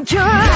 I'm